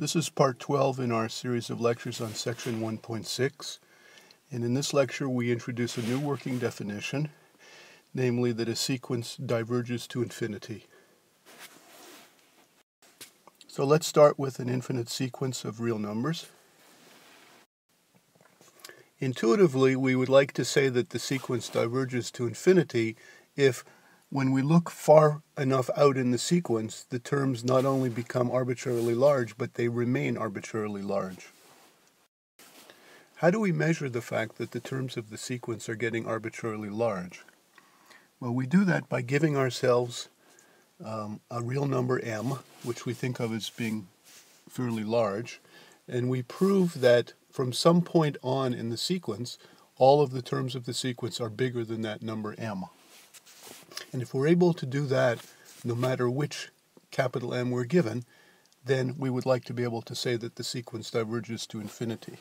This is part 12 in our series of lectures on section 1.6. And in this lecture, we introduce a new working definition, namely that a sequence diverges to infinity. So let's start with an infinite sequence of real numbers. Intuitively, we would like to say that the sequence diverges to infinity if when we look far enough out in the sequence, the terms not only become arbitrarily large, but they remain arbitrarily large. How do we measure the fact that the terms of the sequence are getting arbitrarily large? Well, we do that by giving ourselves um, a real number m, which we think of as being fairly large, and we prove that from some point on in the sequence, all of the terms of the sequence are bigger than that number m. And if we're able to do that, no matter which capital M we're given, then we would like to be able to say that the sequence diverges to infinity.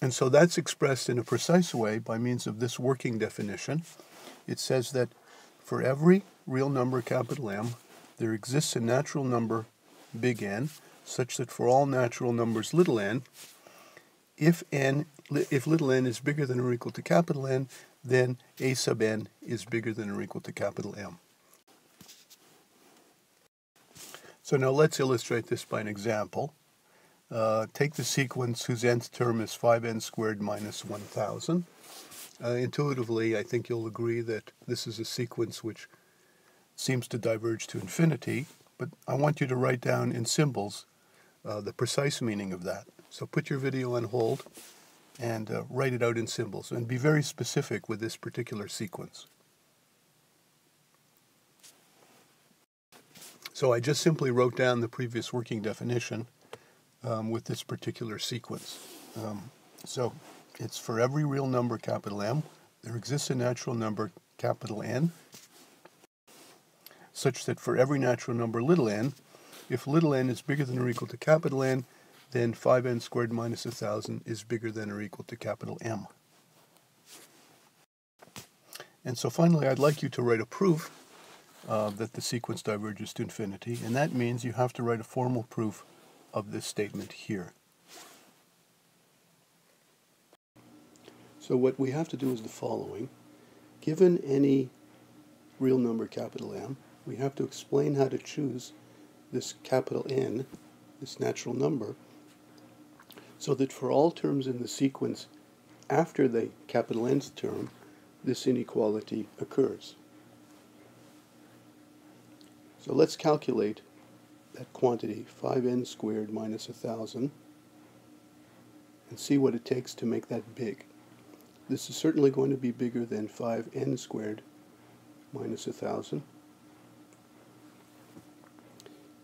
And so that's expressed in a precise way by means of this working definition. It says that for every real number capital M, there exists a natural number big N, such that for all natural numbers little n, if n if little n is bigger than or equal to capital N, then a sub n is bigger than or equal to capital M. So now let's illustrate this by an example. Uh, take the sequence whose nth term is 5n squared minus 1000. Uh, intuitively, I think you'll agree that this is a sequence which seems to diverge to infinity, but I want you to write down in symbols uh, the precise meaning of that. So put your video on hold and uh, write it out in symbols and be very specific with this particular sequence. So I just simply wrote down the previous working definition um, with this particular sequence. Um, so it's for every real number capital M, there exists a natural number capital N, such that for every natural number little n, if little n is bigger than or equal to capital N, then 5n squared minus 1000 is bigger than or equal to capital M. And so finally, I'd like you to write a proof uh, that the sequence diverges to infinity, and that means you have to write a formal proof of this statement here. So what we have to do is the following. Given any real number capital M, we have to explain how to choose this capital N, this natural number, so that for all terms in the sequence after the capital Nth term, this inequality occurs. So let's calculate that quantity, 5n squared minus 1000, and see what it takes to make that big. This is certainly going to be bigger than 5n squared minus 1000.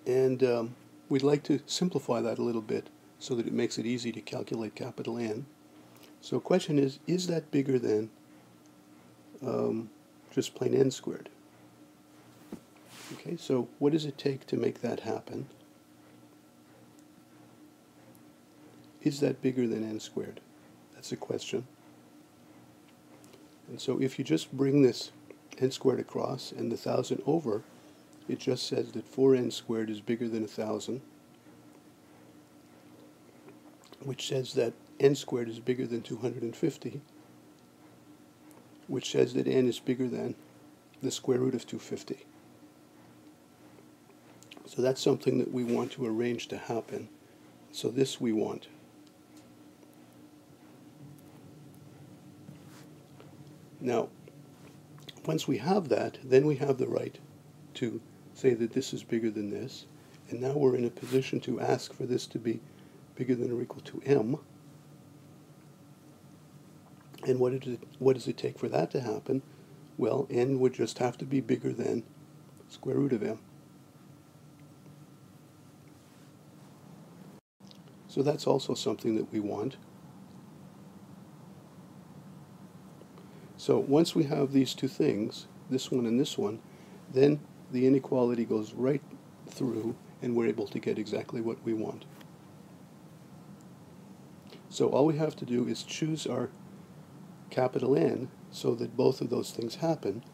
And um, we'd like to simplify that a little bit so that it makes it easy to calculate capital N. So question is, is that bigger than um, just plain n squared? Okay, so what does it take to make that happen? Is that bigger than n squared? That's the question. And so if you just bring this n squared across and the 1,000 over, it just says that 4n squared is bigger than 1,000 which says that n squared is bigger than 250, which says that n is bigger than the square root of 250. So that's something that we want to arrange to happen. So this we want. Now, once we have that, then we have the right to say that this is bigger than this. And now we're in a position to ask for this to be bigger than or equal to m. And what, it, what does it take for that to happen? Well, n would just have to be bigger than square root of m. So that's also something that we want. So once we have these two things, this one and this one, then the inequality goes right through and we're able to get exactly what we want. So all we have to do is choose our capital N so that both of those things happen.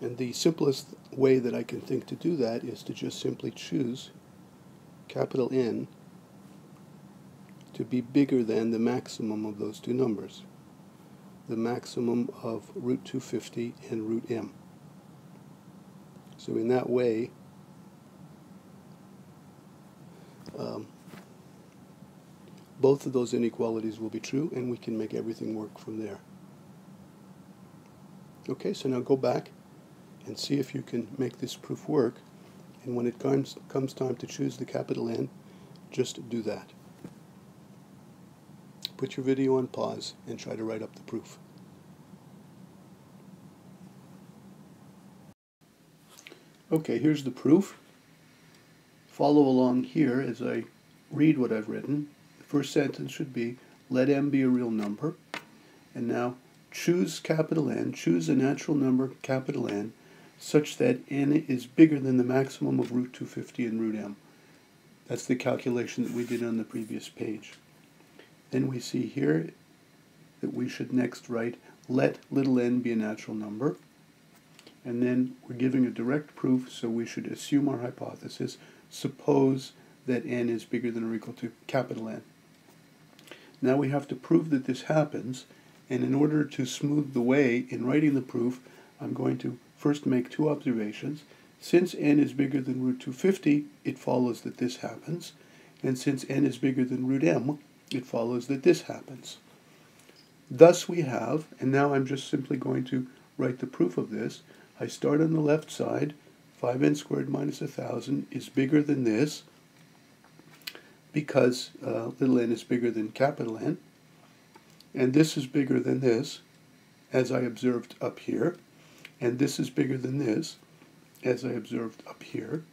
And the simplest way that I can think to do that is to just simply choose capital N, to be bigger than the maximum of those two numbers, the maximum of root 250 and root m. So in that way, um, both of those inequalities will be true and we can make everything work from there. Okay, so now go back and see if you can make this proof work. And when it comes, comes time to choose the capital N, just do that. Put your video on pause and try to write up the proof. Okay, here's the proof. Follow along here as I read what I've written. First sentence should be, let m be a real number. And now choose capital N, choose a natural number, capital N, such that n is bigger than the maximum of root 250 and root m. That's the calculation that we did on the previous page. Then we see here that we should next write let little n be a natural number and then we're giving a direct proof, so we should assume our hypothesis. Suppose that n is bigger than or equal to capital N. Now we have to prove that this happens, and in order to smooth the way in writing the proof, I'm going to first make two observations. Since n is bigger than root 250, it follows that this happens, and since n is bigger than root m, it follows that this happens. Thus we have, and now I'm just simply going to write the proof of this, I start on the left side. 5n squared minus 1,000 is bigger than this because uh, little n is bigger than capital N. And this is bigger than this, as I observed up here. And this is bigger than this, as I observed up here.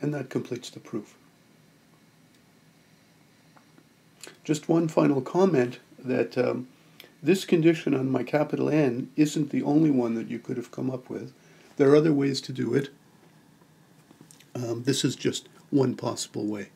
And that completes the proof. Just one final comment that um, this condition on my capital N isn't the only one that you could have come up with. There are other ways to do it. Um, this is just one possible way.